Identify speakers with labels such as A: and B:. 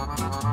A: Bye.